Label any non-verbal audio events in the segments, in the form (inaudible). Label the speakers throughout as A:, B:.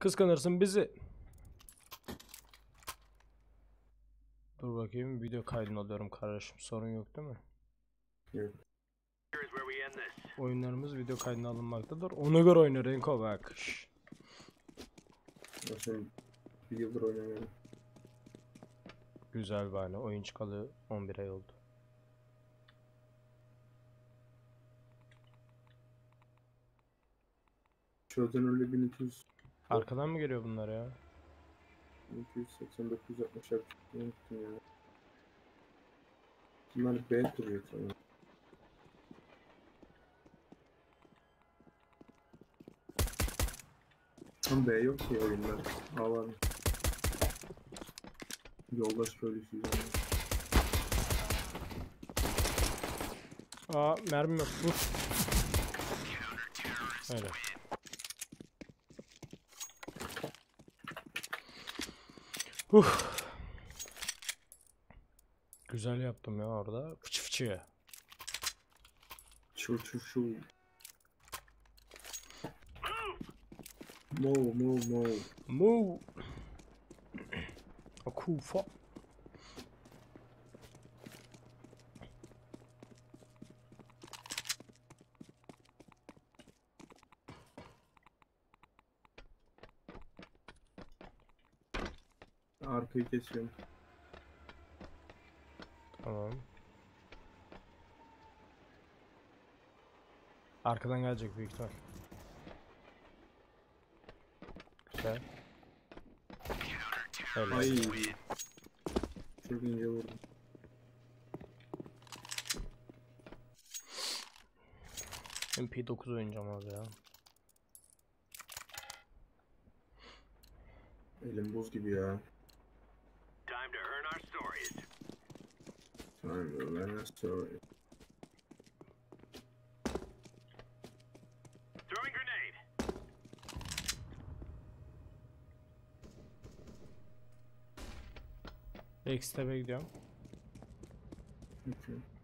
A: Kıskanırsın bizi. Dur bakayım video kaydını alıyorum kardeşim. Sorun yok değil mi?
B: Yok.
A: Oyunlarımız video kaydına alınmaktadır. Ona göre oyna Renko bak. Şş.
B: Aslında bir yıldır oynamıyorum.
A: Güzel bahane. Oyun çıkalı 11 ay oldu.
B: Çözünürlüğü 1200
A: Arkadan mı geliyor bunlar ya?
B: 1289 yapmış artık. Unuttum ya. Bunlar B kuruyor sanırım. Tam B yok ki oyunlar. A var. Yoldaş bölüsü yani.
A: Aa mermi yok. Vur. Öyle. Huh. Güzel yaptım ya orada. Fıçı fıçı.
B: Çul çul çul. Move move move.
A: Move. Akufa.
B: Arkayı kesiyorum.
A: Tamam. Arkadan gelecek büyük ihtimal. Güzel. Öyle.
B: Ay. Çok ince vurdum.
A: MP9 oynayacağım abi ya.
B: Elim buz gibi ya.
C: find
B: the last story.
C: Throwing grenade.
A: X tebe.
B: Okay.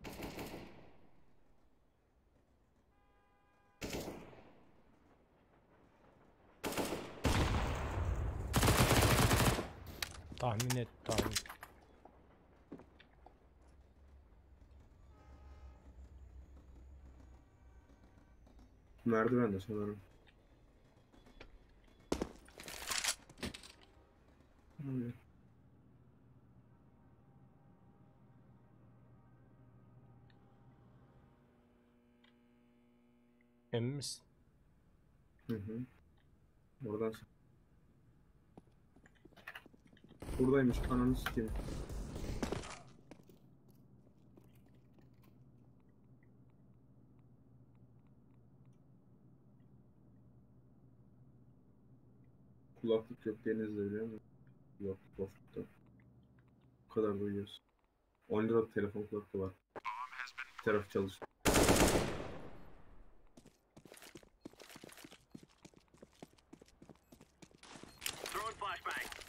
B: Merdivende sanırım. Abi,
A: Emin misin?
B: Hı hı. Oradan s- Buradaymış ananı sikeyim. Kulaklık yok denizde biliyor musun? Yok boşlukta. Bu kadar duyuyoruz. 10 liralık telefon kulaklığı var. Taraf çalışıyor.
C: Throwing flashbang.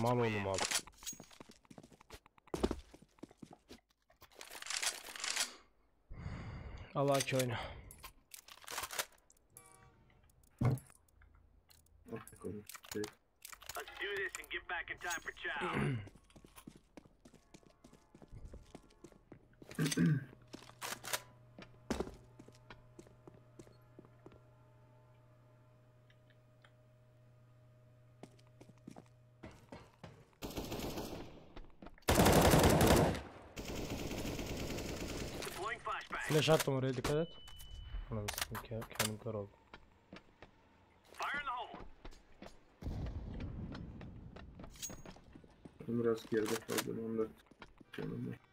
A: Mal oğlum abi. Allah ki oyna. Flash attım oraya dikkat et. Ananı sikeyim ke- kendim kör oldum.
B: Biraz geride kaldım. 14 canım var.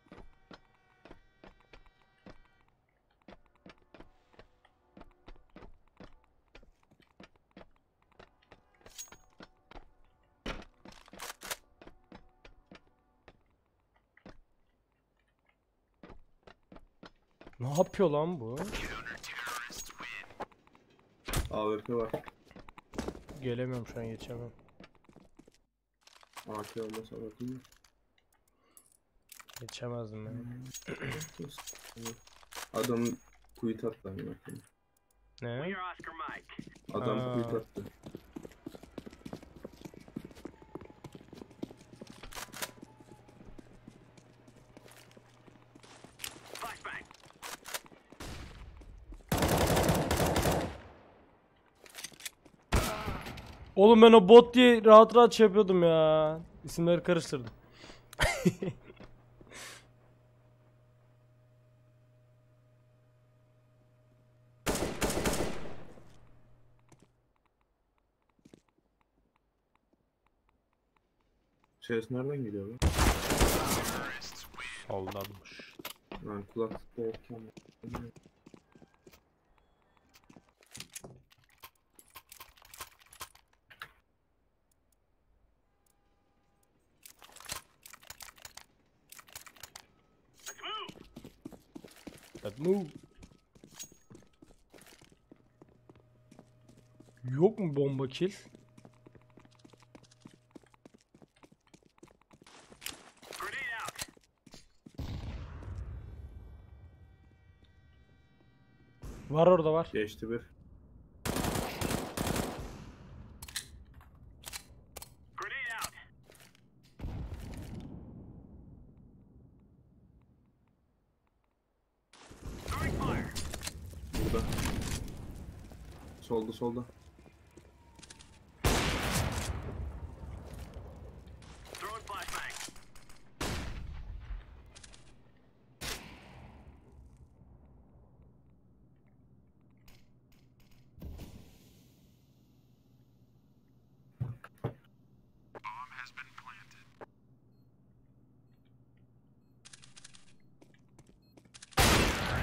A: Ne yapıyor lan bu?
B: AWP var.
A: Gelemiyorum şu an geçemem.
B: AK olmasa bakayım.
A: Geçemezdim ben. (clears throat)
B: Adam quit attı.
A: Ne?
B: Adam
A: Aa.
B: quit attı.
C: Flashbang.
A: Oğlum ben o bot diye rahat rahat şey yapıyordum ya. İsimleri karıştırdım.
B: Ses nereden geliyor lan?
A: Soldanmış.
B: Yani kulaklıkta yokken.
C: Let's move.
A: Let's move. Yok mu bomba kill? Var orada var.
B: Geçti bir. Solda.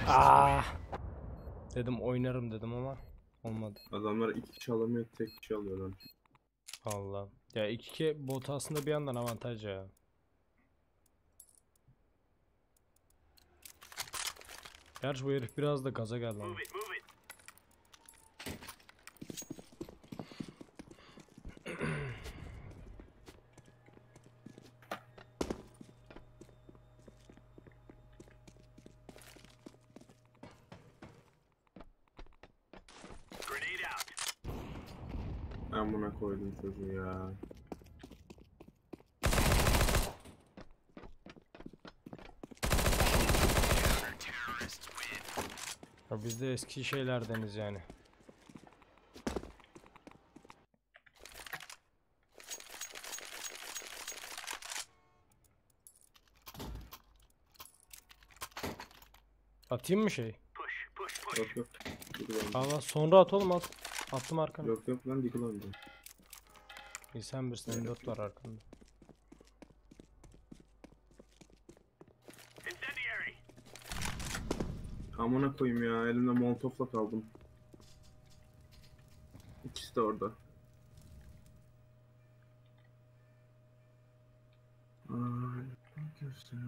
A: Aa. Dedim oynarım dedim ama olmadı.
B: Adamlar iki kişi alamıyor tek kişi alıyorlar.
A: Allah. Ya 2-2 bot aslında bir yandan avantaj ya. Gerçi bu herif biraz da gaza geldi ama.
B: Buna koydum çocuğu ya.
A: Ya biz de eski şeylerdeniz yani. Atayım mı şey?
C: Push.
B: Yok yok. Oynayacağım.
A: Allah sonra at oğlum at. Attım arkana.
B: Yok yok lan oynayacağım.
A: İyi sen bilirsin 4 var arkanda.
B: Amına koyayım ya elimde molotofla kaldım. İkisi de orada. Ay, göster.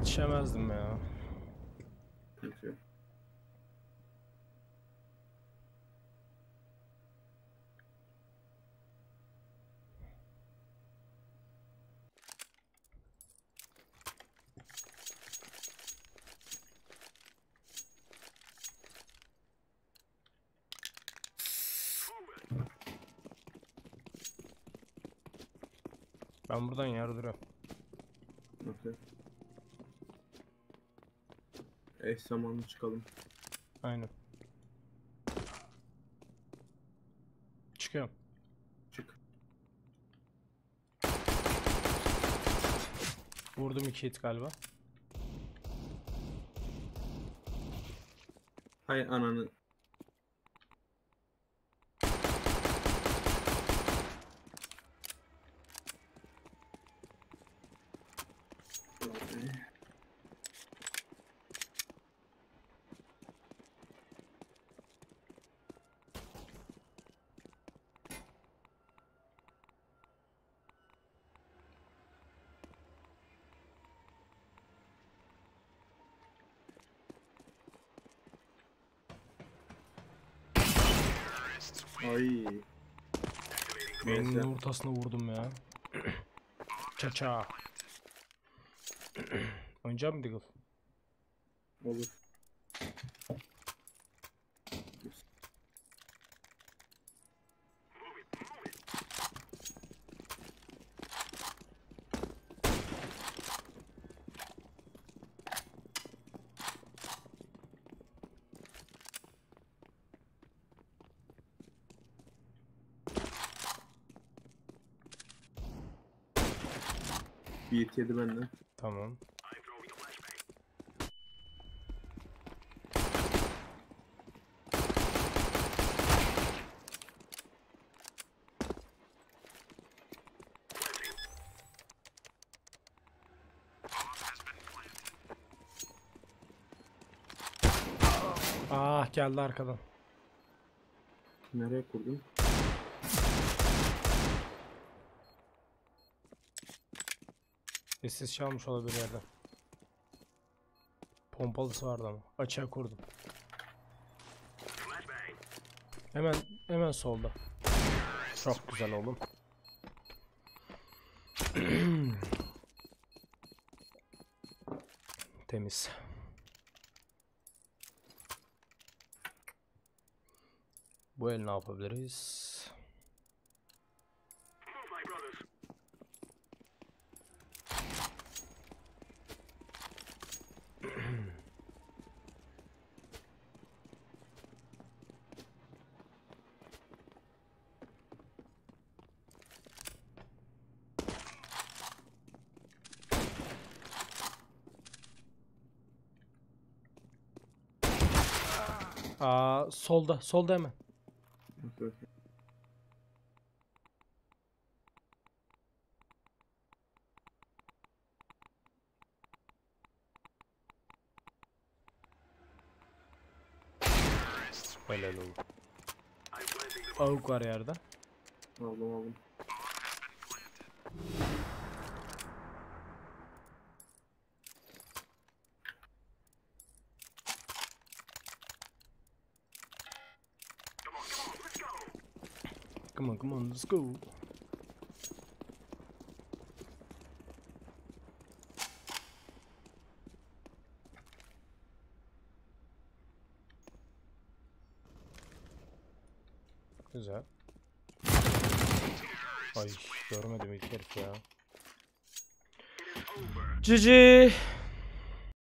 A: Yetişemezdim ya. Ben buradan yardırıyorum.
B: Okey. Eş zamanlı çıkalım.
A: Aynen. Çıkıyorum.
B: Çık.
A: Vurdum iki hit galiba.
B: Hay ananı. Ay. Neyse.
A: ortasına vurdum ya. Çaça. Oynayacak mı Diggle?
B: Olur. Bir it yedi benden.
A: Tamam. Ah geldi arkadan.
B: Nereye kurdun?
A: Sessiz çalmış olabilir yerden. Pompalısı vardı ama. Açığa kurdum. Hemen hemen solda. Çok güzel oğlum. (clears throat) Temiz. Bu el ne yapabiliriz? Aa solda, solda hemen. Helal
C: the
A: Avuk var yerde.
B: Aldım aldım.
A: Come on, come on, let's go. Güzel. Ay görmedim ilk herif ya. GG.